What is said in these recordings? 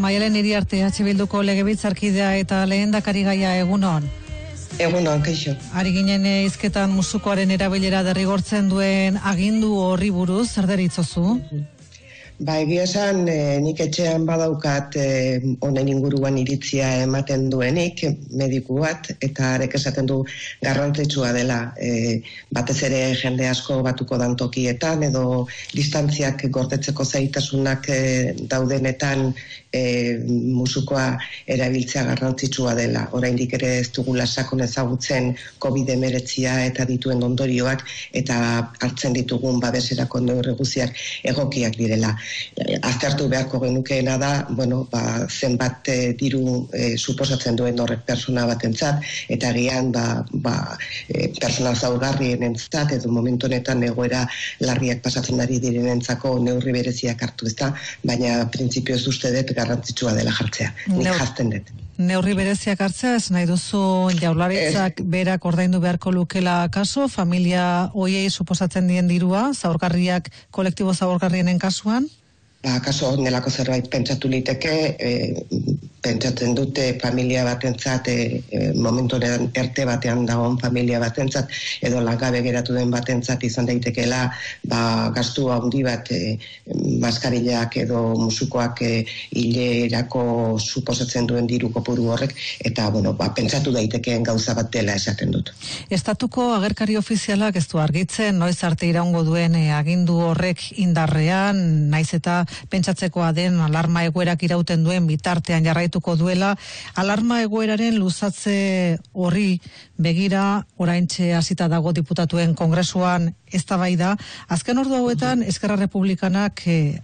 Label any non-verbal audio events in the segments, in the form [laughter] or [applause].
Maialen iri arte H bilduko legebiltzarkidea eta lehen dakari gaia egunon. Egunon, keixo. Ari ginen izketan musukoaren erabilera derrigortzen duen agindu horri buruz, zer deritzozu? Ba, egia esan, e, nik etxean badaukat e, honen inguruan iritzia ematen duenik, mediku bat, eta arek esaten du garrantzitsua dela, e, batez ere jende asko batuko dantokietan, edo distantziak gordetzeko zaitasunak e, daudenetan e, musukoa erabiltzea garrantzitsua dela. Oraindik ere ez dugula sakon ezagutzen COVID-19 eta dituen ondorioak, eta hartzen ditugun babeserako neurri guziak egokiak direla aztertu beharko genukeena da, bueno, ba, zenbat e, diru e, suposatzen duen horrek persona batentzat eta gian ba, ba, e, persona zaurgarrien entzat, edo momentu honetan egoera larriak pasatzen ari direnentzako neurri bereziak hartu ezta, baina printzipio ez uste dut garrantzitsua dela jartzea. Nik Neur, jazten dut. Neurri bereziak hartzea, ez nahi duzu jaularitzak berak ordaindu beharko lukela kaso, familia hoiei suposatzen dien dirua, zaurgarriak, kolektibo zaurgarrienen kasuan? Ba, kaso nelako zerbait pentsatu liteke, e, pentsatzen dute familia batentzat, e, e, momentu erte batean dagoen familia batentzat, edo langabe geratu den batentzat izan daitekeela, ba, gastu handi bat e, maskarillak edo musukoak e, hilerako suposatzen duen diru kopuru horrek, eta, bueno, ba, pentsatu daitekeen gauza bat dela esaten dut. Estatuko agerkari ofizialak ez du argitzen, noiz arte iraungo duen e, agindu horrek indarrean, naiz eta pentsatzekoa den alarma egoerak irauten duen bitartean jarraituko duela. Alarma egoeraren luzatze horri begira oraintxe hasita dago diputatuen kongresuan eztabaida azken ordu hauetan Eskerra Republikanak eh,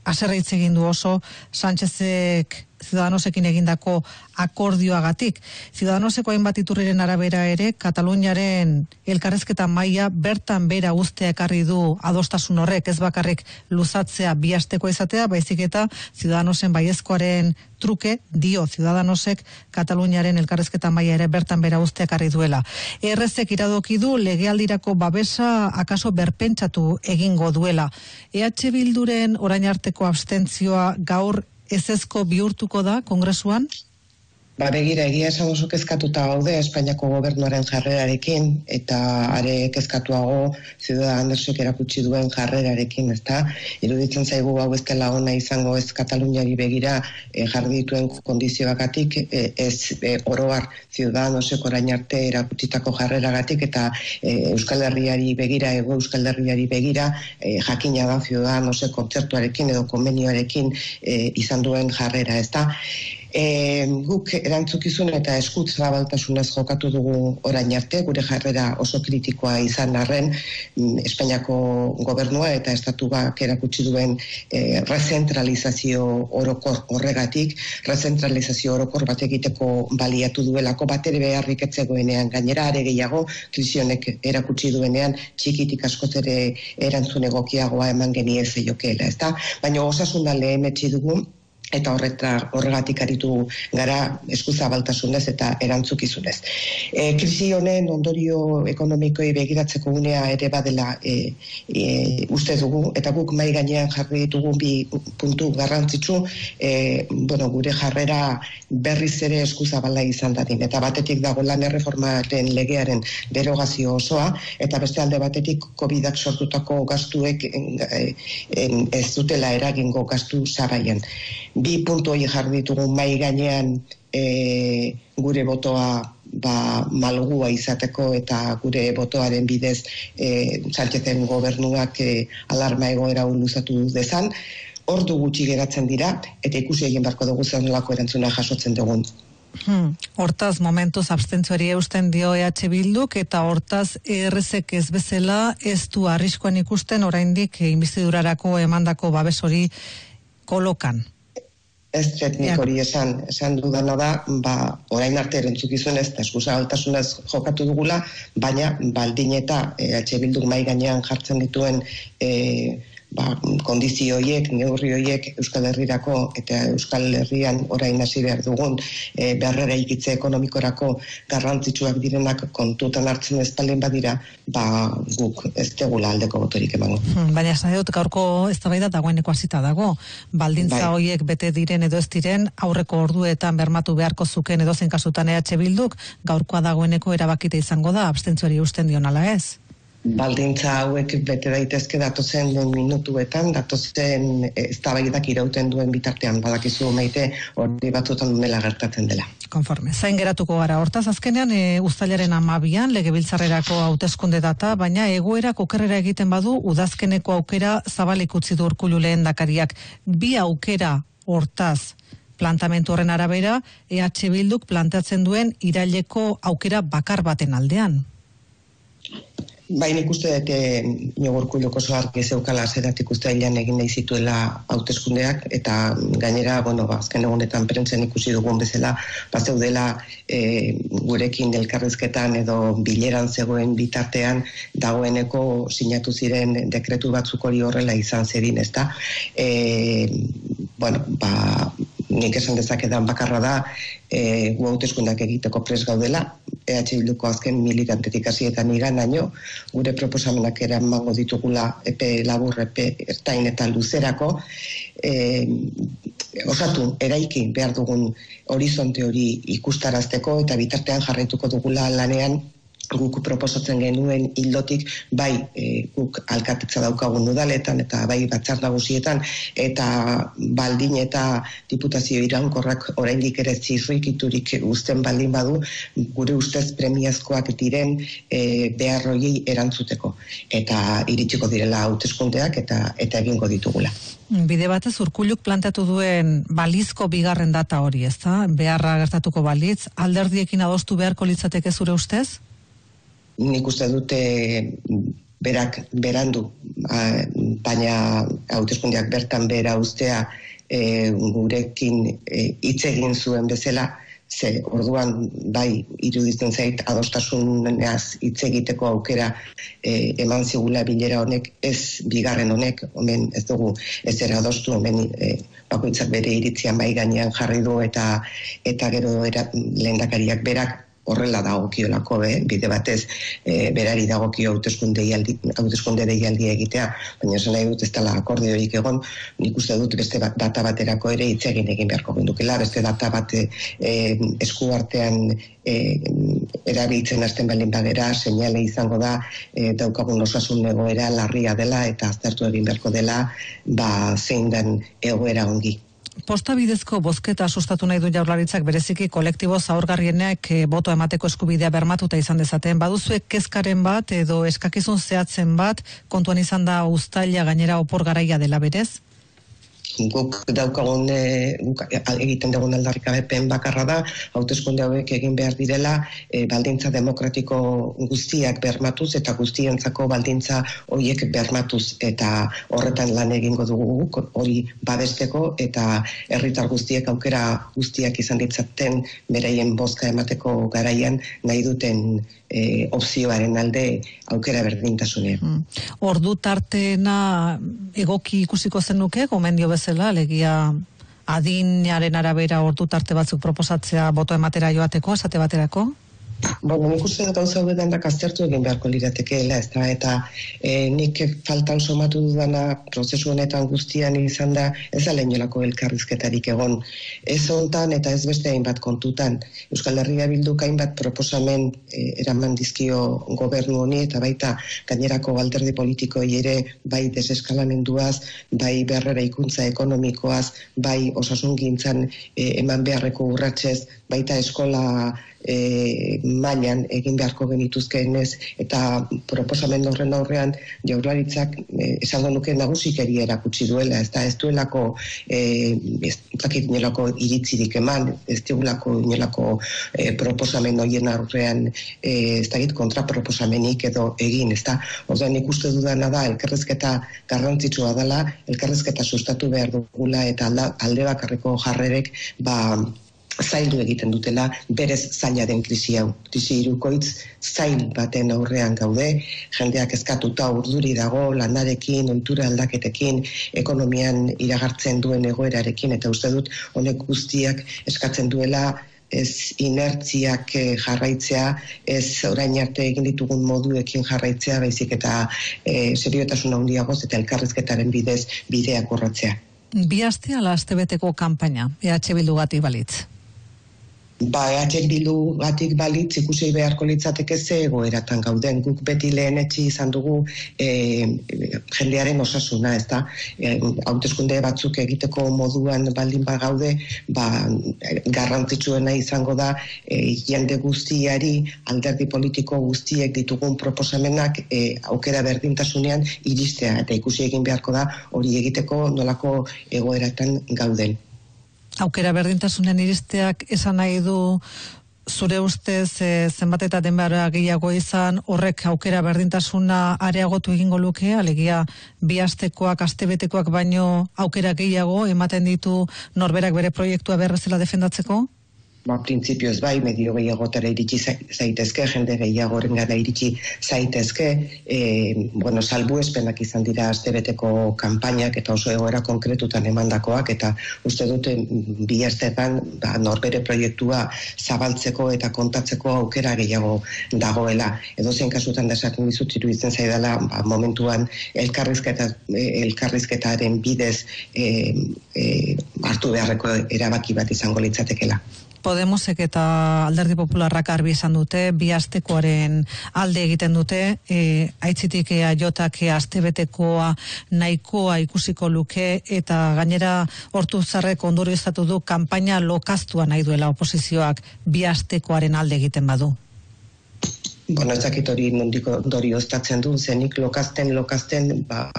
egin du oso Sánchezek Ciudadanosekin egindako akordioagatik. Ciudadanoseko hainbat iturriren arabera ere, Kataluniaren elkarrezketa maila bertan bera ustea ekarri du adostasun horrek, ez bakarrik luzatzea biasteko izatea, baizik eta Ciudadanosen baiezkoaren truke dio Ciudadanosek Kataluniaren elkarrezketa maila ere bertan bera ustea ekarri duela. Errezek iradoki du legealdirako babesa akaso berpentsatu egingo duela. EH Bilduren orain arteko abstentzioa gaur ezezko bihurtuko da kongresuan? Ba, begira, egia esan oso kezkatuta gaude Espainiako gobernuaren jarrerarekin, eta are kezkatuago Ciudadanosek erakutsi duen jarrerarekin, ezta? Iruditzen zaigu hau ez dela ona izango ez Kataluniari begira e, jarri dituen kondizioagatik, e, ez e, oroar Ciudadanosek orain arte erakutsitako jarreragatik, eta e, Euskal Herriari begira, ego Euskal Herriari begira, e, jakina da Ciudadanosek kontzertuarekin edo konbenioarekin e, izan duen jarrera, ezta? E, guk erantzukizun eta eskut zabaltasunez jokatu dugu orain arte, gure jarrera oso kritikoa izan arren mm, Espainiako gobernua eta estatu bak erakutsi duen e, rezentralizazio orokor horregatik, rezentralizazio orokor bat egiteko baliatu duelako bat ere beharrik etzegoenean gainera are gehiago krisionek erakutsi duenean txikitik askoz ere erantzun egokiagoa eman genie zeiokeela, ezta? Baina osasuna lehen etxi dugu, eta horreta horregatik aritu gara eskuzabaltasunez eta erantzukizunez. E, krisi honen ondorio ekonomikoi begiratzeko unea ere badela e, e, uste dugu, eta guk mai gainean jarri ditugu bi puntu garrantzitsu, e, bueno, gure jarrera berriz ere eskuzabala izan dadin, eta batetik dago lan erreformaren legearen derogazio osoa, eta beste alde batetik covid sortutako gastuek ez dutela eragingo gastu zaraien bi puntu hori jarri ditugu mai gainean e, gure botoa ba, malgua izateko eta gure botoaren bidez e, Sánchezen gobernuak e, alarma egoera luzatu dezan, ordu gutxi geratzen dira eta ikusi egin barko dugu zen erantzuna jasotzen dugun. Hmm. Hortaz, momentuz abstentzuari eusten dio EH Bilduk eta hortaz errezek ez bezala ez du arriskoan ikusten oraindik inbizidurarako emandako babes hori kolokan ez txetnik hori esan, esan dudana da, ba, orain arte erentzukizun ez, eskusa altasunez jokatu dugula, baina baldin eta e, atxe bilduk mai gainean jartzen dituen e, ba, kondizio horiek, neurri horiek Euskal Herrirako eta Euskal Herrian orain hasi behar dugun e, beharrera ikitze ekonomikorako garrantzitsuak direnak kontutan hartzen ez talen badira, ba, guk ez tegula aldeko botorik emango. Hmm, baina dut gaurko ez da baida dagoeneko hasita dago, baldintza bai. horiek bete diren edo ez diren aurreko orduetan bermatu beharko zuken edo zen kasutan EH Bilduk, gaurkoa dagoeneko erabakite izango da, abstentzuari usten dion ala ez? Baldintza hauek bete daitezke datozen minutuetan, datozen ez irauten duen bitartean, badakizu meite hori batzutan dela gertatzen dela. Konforme, zain geratuko gara, hortaz azkenean e, ustailaren amabian, legebiltzarrerako hauteskunde data, baina egoera kokerrera egiten badu, udazkeneko aukera zabalik utzi du urkulu lehen dakariak. Bi aukera hortaz, plantamentu horren arabera, EH Bilduk plantatzen duen iraileko aukera bakar baten aldean. Bai, nik uste dut eh, nogorku loko zoarki zeukala zeratik uste egin nahi zituela hauteskundeak eta gainera, bueno, ba, azken egunetan prentzen ikusi dugun bezala, ba, zeudela e, gurekin elkarrezketan edo bileran zegoen bitartean dagoeneko sinatu ziren dekretu batzuk hori horrela izan zedin, ezta? E, bueno, ba, nik esan dezakedan bakarra da, e, gu egiteko pres gaudela, EH Bilduko azken militantetik hasietan igan naino, gure proposamenak eramango ditugula epe labur, epe ertain eta luzerako, e, osatu, eraiki behar dugun horizonte hori ikustarazteko eta bitartean jarraituko dugula lanean guk proposatzen genuen hildotik bai e, guk alkatetza daukagun udaletan eta bai batzar nagusietan eta baldin eta diputazio irankorrak oraindik ere zirrikiturik uzten baldin badu gure ustez premiazkoak diren e, beharroi erantzuteko eta iritsiko direla hauteskundeak eta eta egingo ditugula. Bide batez urkuluk plantatu duen balizko bigarren data hori, ezta? Beharra gertatuko balitz, alderdiekin adostu beharko litzateke zure ustez? Nik uste dute berak berandu, baina hauteskundiak bertan bera ustea e, gurekin e, hitz egin zuen bezala, ze orduan bai iruditzen zait adostasuneaz hitz egiteko aukera e, eman zigula bilera honek ez bigarren honek omen ez dugu ez era adostu omen e, bakoitzak bere iritzia mai gainean jarri du eta eta gero era, lehendakariak berak horrela dagokiolako be, bide batez e, berari dagokio hauteskunde deialdi hauteskunde deialdi egitea baina esan nahi dut ez dela akordiorik egon nik uste dut beste bat, data baterako ere hitz egin egin beharko gendukela beste data bat e, esku artean e, erabiltzen hasten baldin bagera seinale izango da e, daukagun osasun egoera larria dela eta aztertu egin beharko dela ba zein den egoera ongi posta bidezko bozketa sustatu nahi du jaurlaritzak bereziki kolektibo zaurgarrienek e, boto emateko eskubidea bermatuta izan dezaten. Baduzuek kezkaren bat edo eskakizun zehatzen bat kontuan izan da ustaila gainera opor garaia dela berez? Guk daukagun e, egiten dugun aldarrikabepen bakarra da, hauteskunde hauek egin behar direla e, baldintza demokratiko guztiak bermatuz eta guztientzako baldintza horiek bermatuz. Eta horretan lan egingo dugu guk hori babesteko eta herritar guztiek aukera guztiak izan ditzaten beraien bozka emateko garaian nahi duten e, opzioaren alde aukera berdintasunean. Mm. Ordu tartena egoki ikusiko zenuke, gomendio bezala, legia adinaren arabera ordu tarte batzuk proposatzea boto ematera joateko, esate baterako? Bueno, nik uste dut hau da aztertu egin beharko liratekeela, ez da, eta e, nik faltan somatu dudana prozesu honetan guztian izan da, ez da lehenolako elkarrizketarik egon. Ez hontan eta ez beste hainbat kontutan. Euskal Herria bildu hainbat proposamen e, eraman dizkio gobernu honi eta baita gainerako alderdi politikoei ere bai deseskalamenduaz, bai berrera ikuntza ekonomikoaz, bai osasun gintzan e, eman beharreko urratxez, baita eskola e, mailan egin beharko genituzkeenez. Eta proposamen horren aurrean jaurlaritzak e, esango nuke nagusikeria erakutsi duela. Ez da ez duelako e, ez dakit inolako iritzirik eman ez duelako inolako e, proposamen horien aurrean e, ez dakit kontra proposamenik edo egin ez da orduan ikuste dudana da elkarrezketa garrantzitsua dela elkarrezketa sustatu behar dugula eta alde bakarreko jarrerek ba zaildu egiten dutela berez zaila den krisi hau. Krisi irukoitz zail baten aurrean gaude, jendeak eskatuta urduri dago, lanarekin, ontura aldaketekin, ekonomian iragartzen duen egoerarekin, eta uste dut honek guztiak eskatzen duela ez inertziak eh, jarraitzea, ez orain arte egin ditugun moduekin jarraitzea, baizik eta e, seriotasun handiagoz eta elkarrizketaren bidez bideak urratzea. Bi aste ala astebeteko kanpaina, EH Bildu gati balitz ba, ehatzen bilu batik balitz ikusi beharko litzateke ze egoeratan gauden. Guk beti lehen etxi izan dugu e, jendearen osasuna, ez da? E, hauteskunde batzuk egiteko moduan baldin ba gaude, ba, garrantzitsuena izango da e, jende guztiari, alderdi politiko guztiek ditugun proposamenak e, aukera berdintasunean iristea, eta ikusi egin beharko da hori egiteko nolako egoeratan gauden aukera berdintasunen iristeak esan nahi du zure ustez e, zenbat eta denbara gehiago izan horrek aukera berdintasuna areagotu egingo luke, alegia bi astekoak, astebetekoak baino aukera gehiago ematen ditu norberak bere proiektua berrezela defendatzeko? Ba, printzipioz bai, medio gehiagotara iritsi zaitezke, jende gehiagoren gara iritsi zaitezke, e, bueno, salbu espenak izan dira aztebeteko kampainak eta oso egoera konkretutan emandakoak, eta uste dute bi astetan ba, norbere proiektua zabaltzeko eta kontatzeko aukera gehiago dagoela. Edo zen kasutan desaten dizut ziru izan zaidala ba, momentuan elkarrizketa, elkarrizketaren bidez e, e, hartu beharreko erabaki bat izango litzatekela. Podemosek eta Alderdi Popularrak arbi esan dute, bi astekoaren alde egiten dute, e, aitzitik ea jotak astebetekoa nahikoa ikusiko luke, eta gainera hortu zarrek ondori du kanpaina lokaztua nahi duela oposizioak bi astekoaren alde egiten badu. Bueno, ez dakit hori nondiko dori oztatzen du, zenik lokazten, lokazten, ba,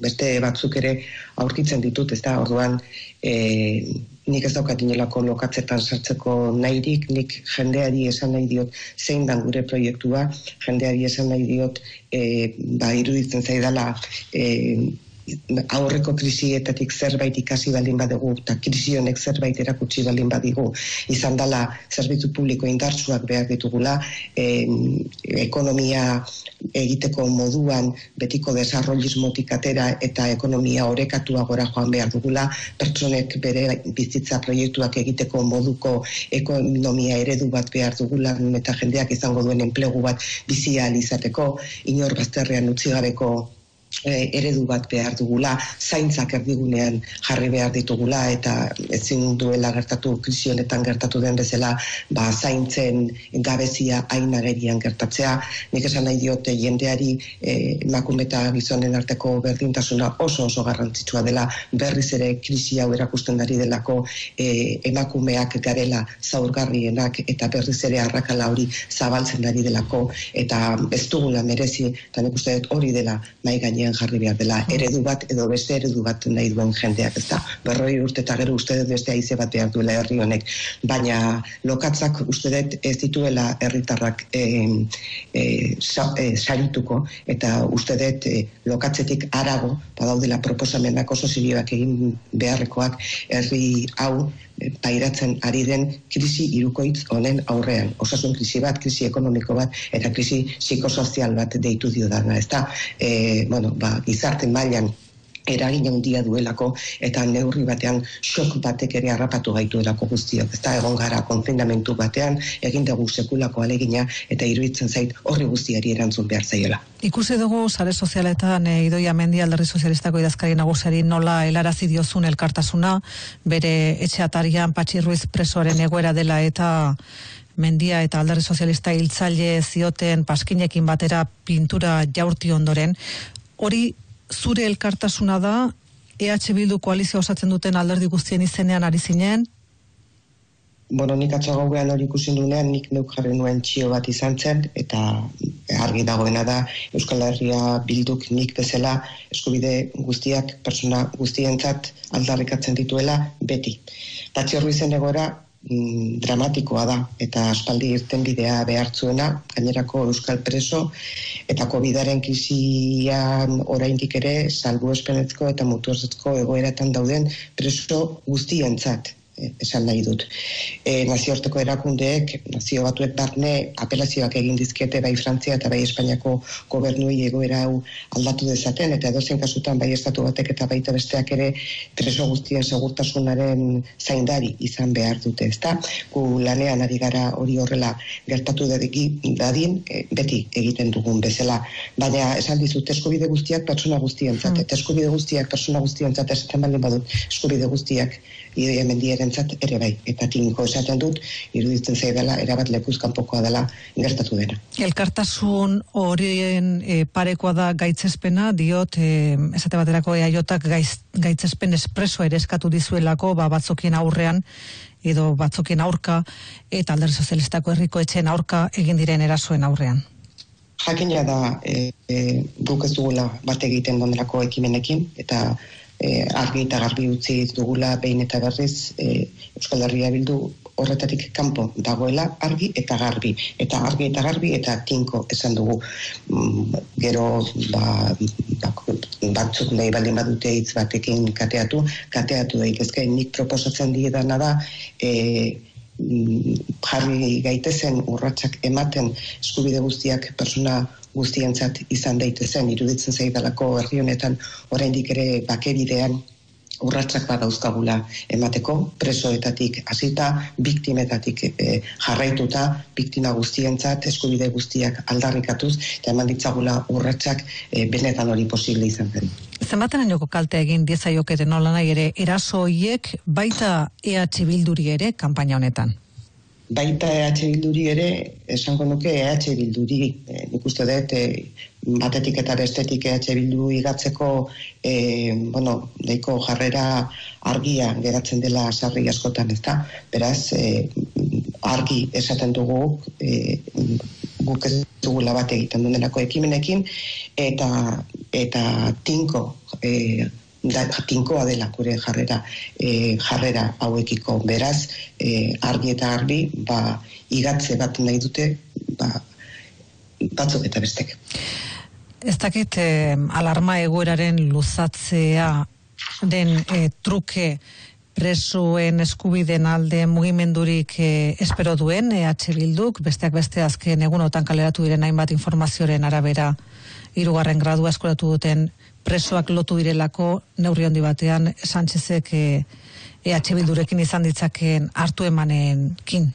beste batzuk ere aurkitzen ditut, ez da, orduan, e, nik ez daukat inolako lokatzetan sartzeko nahirik, nik jendeari esan nahi diot zein dan gure proiektua, jendeari esan nahi diot e, ba, iruditzen zaidala e, aurreko krisietatik zerbait ikasi baldin badugu eta krisi honek zerbait erakutsi baldin badigu izan dela zerbitzu publiko indartsuak behar ditugula ekonomia egiteko moduan betiko desarrollismotik atera eta ekonomia orekatua gora joan behar dugula pertsonek bere bizitza proiektuak egiteko moduko ekonomia eredu bat behar dugula eta jendeak izango duen enplegu bat bizia izateko inor bazterrean utzi gabeko e, eredu bat behar dugula, zaintzak erdigunean jarri behar ditugula, eta ezin duela gertatu, krisionetan gertatu den bezala, ba, zaintzen gabezia ainagerian gertatzea. Nik esan nahi diote jendeari e, emakume eta gizonen arteko berdintasuna oso oso garrantzitsua dela, berriz ere krisi hau erakusten dari delako e, emakumeak garela zaurgarrienak eta berriz ere arrakala hori zabaltzen dari delako, eta ez dugula merezi, eta nik uste hori dela mai gainean jarri behar dela eredu bat edo beste eredu bat nahi duen jendeak ez da. Berroi urte eta gero uste dut beste aize bat behar duela herri honek. Baina lokatzak uste dut ez dituela herritarrak e, e, sarituko eta uste dut e, lokatzetik arago badaudela proposamenak oso zibioak egin beharrekoak herri hau pairatzen ari den krisi irukoitz honen aurrean. Osasun krisi bat, krisi ekonomiko bat, eta krisi psikosozial bat deitu dio dana, ez da, e, bueno, ba, gizarte mailan eragin handia duelako eta neurri batean sok batek ere harrapatu gaituelako guztiok. Ez da egon gara konfinamentu batean, egin dugu sekulako alegina eta iruditzen zait horri guztiari erantzun behar zaiola. Ikusi dugu sare sozialetan e, Idoia Mendi alderri sozialistako idazkari nagusari nola helarazi diozun elkartasuna, bere etxeatarian Patxi Ruiz presoaren egoera dela eta Mendia eta alderri sozialista hiltzaile zioten paskinekin batera pintura jaurti ondoren, hori zure elkartasuna da EH Bildu koalizio osatzen duten alderdi guztien izenean ari zinen? Bueno, nik atzo gauean hori ikusin duenean, nik neuk jarri nuen txio bat izan zen, eta argi dagoena da Euskal Herria bilduk nik bezala eskubide guztiak, persona guztientzat aldarrikatzen dituela beti. Tatxi horri zen egora, Mm, dramatikoa da eta aspaldi irten bidea behartzuena gainerako euskal preso eta COVIDaren krisian oraindik ere salbu espenezko eta mutuazetzko egoeratan dauden preso guztientzat esan nahi dut. E, nazioarteko erakundeek, nazio batuek barne apelazioak egin dizkete bai Frantzia eta bai Espainiako gobernuei egoera hau aldatu dezaten, eta edozen kasutan bai estatu batek eta baita besteak ere preso guztien segurtasunaren zaindari izan behar dute, ezta? Gu lanean ari gara hori horrela gertatu dadin, e, beti egiten dugun bezala, baina esan dizut eskubide guztiak pertsona guztientzat, mm. eta eskubide guztiak pertsona guztientzat esaten baldin badut eskubide guztiak ideia mendierentzat ere bai. Eta tinko esaten dut, iruditzen zei dela, erabat lekuzkan pokoa dela gertatu dena. Elkartasun horien e, parekoa da gaitzespena, diot, e, esate baterako eaiotak gaiz, gaitzespen espreso ere eskatu dizuelako, ba, batzokien aurrean, edo batzokien aurka, eta alder sozialistako herriko etxen aurka egin diren erasoen aurrean. Jakina da, e, e, guk ez dugula bat egiten dondelako ekimenekin, eta e, argi eta garbi utzi dugula behin eta berriz e, Euskal Herria bildu horretatik kanpo dagoela argi eta garbi. Eta argi eta garbi eta tinko esan dugu. Mm, gero ba, ba, batzuk nahi baldin badute hitz batekin kateatu kateatu daitezke. Nik proposatzen diedana da e, jarri gaitezen urratsak ematen eskubide guztiak persona guztientzat izan daitezen iruditzen zaidalako herri honetan oraindik ere bakebidean urratsak badauzkagula emateko presoetatik hasita biktimetatik e, jarraituta biktima guztientzat eskubide guztiak aldarrikatuz eta eman ditzagula urratsak e, benetan hori posible izan zen. Zenbaten joko kalte egin diezaioketen nola nahi ere eraso hoiek baita EH Bilduri ere kanpaina honetan? Baita EH Bilduri ere, esango nuke EH Bilduri, e, nik uste dut, e, batetik eta bestetik EH Bildu igatzeko, e, bueno, daiko jarrera argia geratzen dela sarri askotan, ez da? Beraz, e, argi esaten dugu, e, guk ez dugula bat egiten duenako ekimenekin, eta, eta tinko, e, da tinkoa dela gure jarrera e, jarrera hauekiko. Beraz e, argi eta argi ba igatze bat nahi dute ba batzuk eta bestek. Ez dakit e, alarma egoeraren luzatzea den e, truke presoen eskubiden alde mugimendurik e, espero duen EH Bilduk, besteak beste azken egunotan kaleratu diren hainbat informazioaren arabera hirugarren gradua eskolatu duten presoak lotu direlako neurri handi batean Sanchezek eh, EH Bildurekin izan ditzakeen hartu emanekin.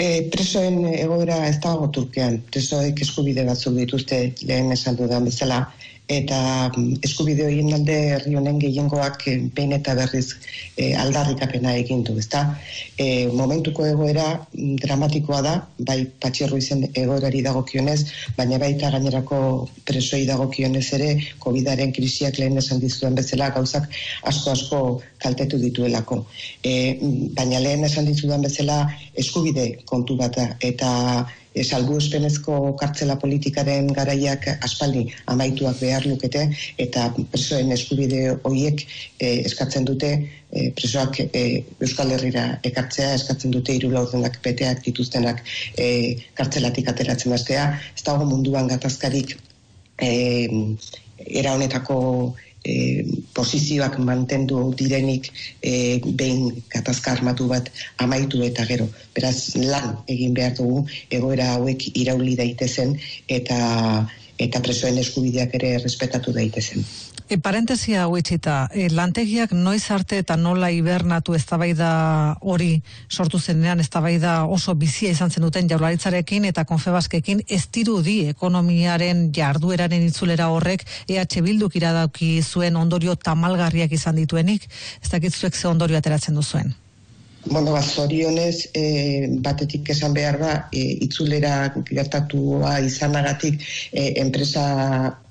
E, presoen egoera ez dago Turkean. Presoek eskubide batzuk dituzte lehen esan dudan bezala eta mm, eskubide horien alde herri honen gehiengoak eh, behin eta berriz e, aldarrikapena egin du, ezta? E, momentuko egoera mm, dramatikoa da, bai patxerro izen egoerari dagokionez, baina baita gainerako presoi dagokionez ere, COVIDaren krisiak lehen esan dizuen bezala, gauzak asko-asko kaltetu dituelako. E, baina lehen esan dizudan bezala, eskubide kontu bata, eta salbu espenezko kartzela politikaren garaiak aspaldi amaituak behar lukete eta presoen eskubide horiek e, eskatzen dute e, presoak e, Euskal Herrira ekartzea, eskatzen dute hiru laurdenak beteak dituztenak e, kartzelatik ateratzen astea, ez dago munduan gatazkarik e, era honetako e, posizioak mantendu direnik e, behin katazka armatu bat amaitu eta gero. Beraz, lan egin behar dugu egoera hauek irauli daitezen eta eta presoen eskubideak ere respetatu daitezen. E, parentesia hau e, lantegiak noiz arte eta nola hibernatu eztabaida hori sortu zenean eztabaida oso bizia izan zen duten jaurlaritzarekin eta konfebaskekin ez dirudi ekonomiaren jardueraren itzulera horrek EH Bilduk iradauki zuen ondorio tamalgarriak izan dituenik, ez dakitzuek ze ondorio ateratzen duzuen. Bueno, ba, zorionez, e, batetik esan behar da, e, itzulera gertatua izanagatik e, enpresa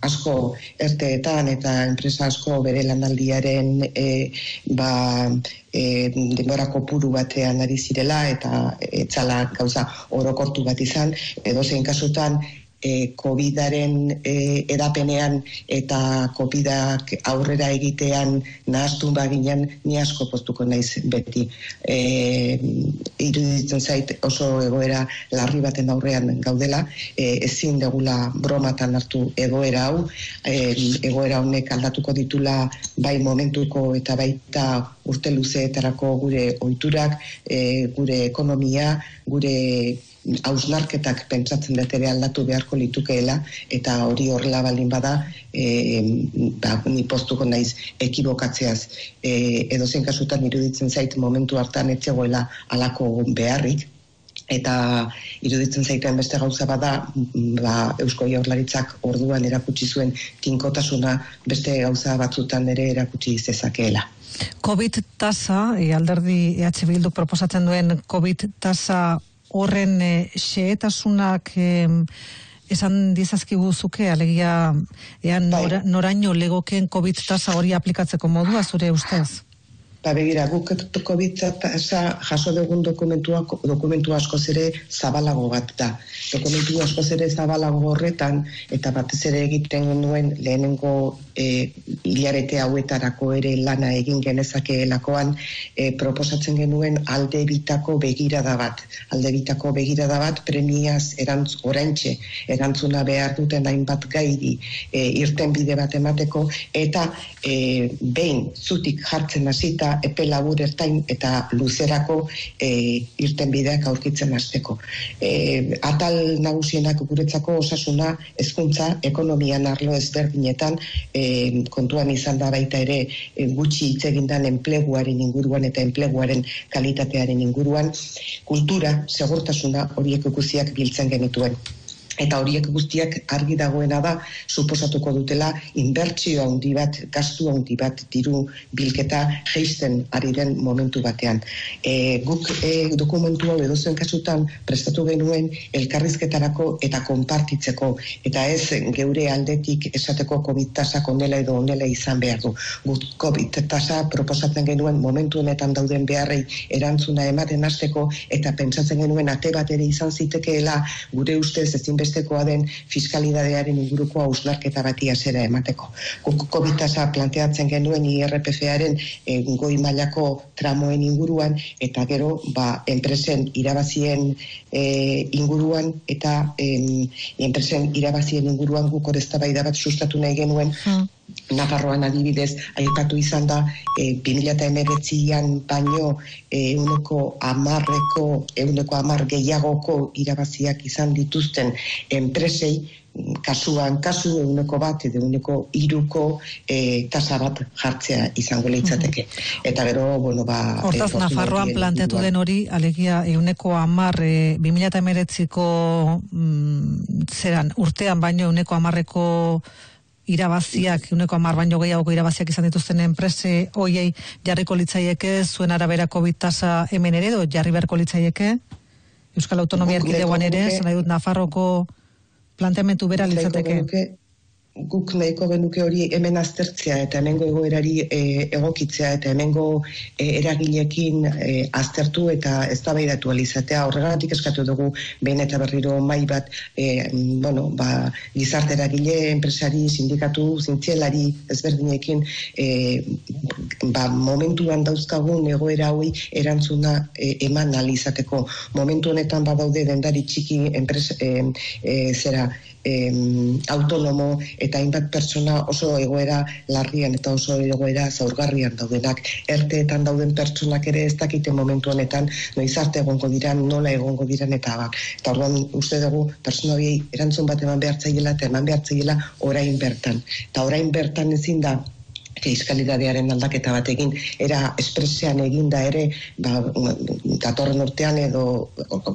asko erteetan eta enpresa asko bere lanaldiaren e, ba, e, denborako puru batean ari zirela eta etzala gauza orokortu bat izan, edo zein kasutan e, COVID-aren e, edapenean eta COVID-ak aurrera egitean nahaztu baginen ni asko postuko naiz beti. E, iruditzen zait oso egoera larri baten aurrean gaudela, e, ezin degula bromatan hartu egoera hau, e, egoera honek aldatuko ditula bai momentuko eta baita urte luzeetarako gure ohiturak, e, gure ekonomia, gure hausnarketak pentsatzen dut ere aldatu beharko litukeela eta hori horrela baldin bada e, ba, ni postuko naiz ekibokatzeaz e, edo zen kasutan iruditzen zait momentu hartan etzegoela alako beharrik eta iruditzen zaiten beste gauza bada ba, Eusko Jaurlaritzak orduan erakutsi zuen tinkotasuna beste gauza batzutan ere erakutsi zezakeela. COVID tasa, e, alderdi EH Bildu proposatzen duen COVID tasa horren e, xeetasunak e, esan dizazkigu zuke, alegia ean bai. nora, noraino legoken COVID tasa hori aplikatzeko modua zure ustez? Ba begira, guk COVID tasa jaso dugun dokumentua, dokumentu asko zere zabalago bat da. Dokumentu asko zere zabalago horretan, eta batez ere egiten duen lehenengo e, hilabete hauetarako ere lana egin genezake lakoan e, proposatzen genuen alde bitako begirada bat. Alde bitako begirada bat premiaz erantz, oraintxe erantzuna behar duten hainbat gairi e, irten bide bat emateko eta e, behin zutik jartzen hasita epe labur ertain eta luzerako e, irten bideak aurkitzen hasteko. E, atal nagusienak guretzako osasuna hezkuntza ekonomian arlo ezberdinetan e, kontuan izan da baita ere e, gutxi hitz egindan enpleguaren inguruan eta enpleguaren kalitatearen inguruan kultura segurtasuna horiek ikusiak biltzen genituen eta horiek guztiak argi dagoena da suposatuko dutela inbertsio handi bat, gastu handi bat diru bilketa geisten ari den momentu batean. E, guk e, dokumentu hau edozen kasutan prestatu genuen elkarrizketarako eta konpartitzeko eta ez geure aldetik esateko COVID-tasa onela edo onela izan behar du. Guk COVID-tasa proposatzen genuen momentu honetan dauden beharrei erantzuna ematen hasteko eta pentsatzen genuen ate bat ere izan zitekeela gure ustez ezin ezinbestekoa den fiskalidadearen inguruko ausnarketa bati zera emateko. COVID-tasa planteatzen genuen IRPF-aren e, goi mailako tramoen inguruan eta gero ba, enpresen irabazien e, inguruan eta e, enpresen irabazien inguruan guk oresta bat sustatu nahi genuen hmm. Nafarroan adibidez, aipatu izan da, e, 2008an baino e, euneko amarreko, euneko amar gehiagoko irabaziak izan dituzten enpresei, kasuan kasu eguneko bat edo eguneko iruko e, tasa bat jartzea izango leitzateke. Eta gero, bueno, ba... Hortaz, e, Nafarroan planteatu den hori, alegia, eguneko amar, e, 2008ko mm, zeran, urtean baino eguneko amarreko irabaziak, uneko amar baino gehiago irabaziak izan dituzten enprese hoiei jarriko litzaieke, zuen araberako bitasa hemen ere, do jarri beharko litzaieke? Euskal Autonomia Erkidegoan ere, zan dut Nafarroko planteamentu bera litzateke guk nahiko genuke hori hemen aztertzea eta hemengo egoerari e, egokitzea eta hemengo e, eragilekin e, aztertu eta eztabaidatu alizatea horregatik eskatu dugu behin eta berriro mai bat e, bueno, ba, gizarte eragile enpresari, sindikatu, zintzielari ezberdinekin e, ba, momentuan dauzkagun egoera hoi erantzuna e, eman alizateko momentu honetan badaude dendari txiki enpresa e, e, zera autonomo eta hainbat pertsona oso egoera larrian eta oso egoera zaurgarrian daudenak. Erteetan dauden pertsonak ere ez dakite momentu honetan noiz arte egongo diran, nola egongo diran eta bak. Eta orduan uste dugu pertsona erantzun bat eman behartzaiela eta eman behartzaiela orain bertan. Eta orain bertan ezin da fiskalidadearen aldaketa batekin era espresean eginda ere ba, datorren urtean edo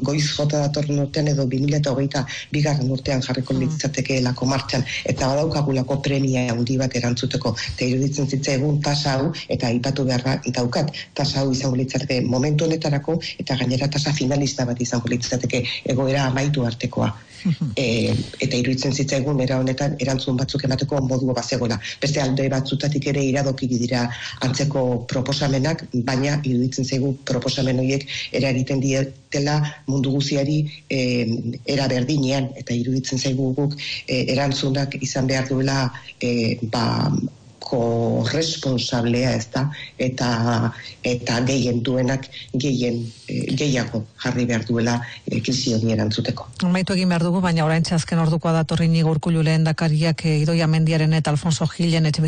goiz jota datorren urtean edo 2008 bigarren urtean jarriko mm. litzateke elako martxan eta badaukagulako premia handi bat erantzuteko eta iruditzen zitza egun tasa hau eta aipatu beharra daukat tasa hau izango litzateke momentu honetarako eta gainera tasa finalista bat izango litzateke egoera amaitu artekoa [laughs] e, eta iruditzen zitzaigun era honetan erantzun batzuk emateko modu bazegola. Beste alde batzutatik ere iradoki dira antzeko proposamenak, baina iruditzen zaigu proposamen horiek eragiten dietela mundu guziari e, era berdinean. Eta iruditzen zaigu guk e, erantzunak izan behar duela e, ba, korresponsablea ez da eta eta gehien duenak gehien e, gehiago jarri behar duela e, krisi honi erantzuteko. Maitu egin behar dugu, baina orain azken ordukoa datorri nigo urkulu lehen dakariak e, Idoia Mendiaren eta Alfonso Gilen etxe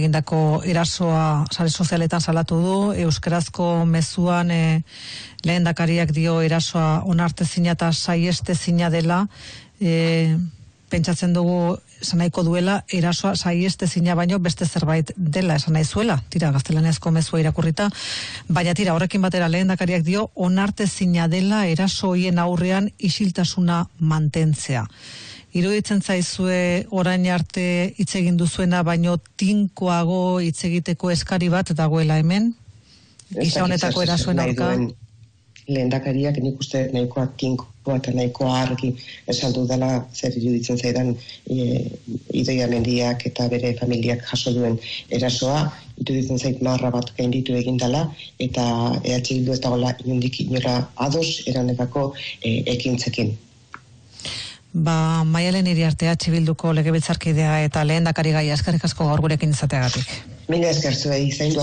egindako erasoa sare sozialetan salatu du, Euskarazko mezuan e, lehen dakariak dio erasoa onarte zina eta saieste zina dela, e, pentsatzen dugu esan nahiko duela erasoa saieste zina baino beste zerbait dela esan nahi zuela, tira gaztelanezko mezua irakurrita, baina tira horrekin batera lehen dakariak dio onarte zina dela erasoien aurrean isiltasuna mantentzea. Iruditzen zaizue orain arte hitz egin duzuena baino tinkoago hitz egiteko eskari bat dagoela hemen? Gisa honetako erasoen aurka? lehendakariak nik uste nahikoa tinkoa eta nahikoa argi esaldu dela zer iruditzen zaidan e, idoia mendiak eta bere familiak jaso duen erasoa, iruditzen zait marra bat gainditu egin dela eta EH Bildu ez dagoela inundik inora ados eranetako e, ekintzekin. Ba, maialen iri arte EH Bilduko legebiltzarkidea eta lehen dakari gai eskarrik asko gaur gurekin izateagatik. Mila eskertzu zaindu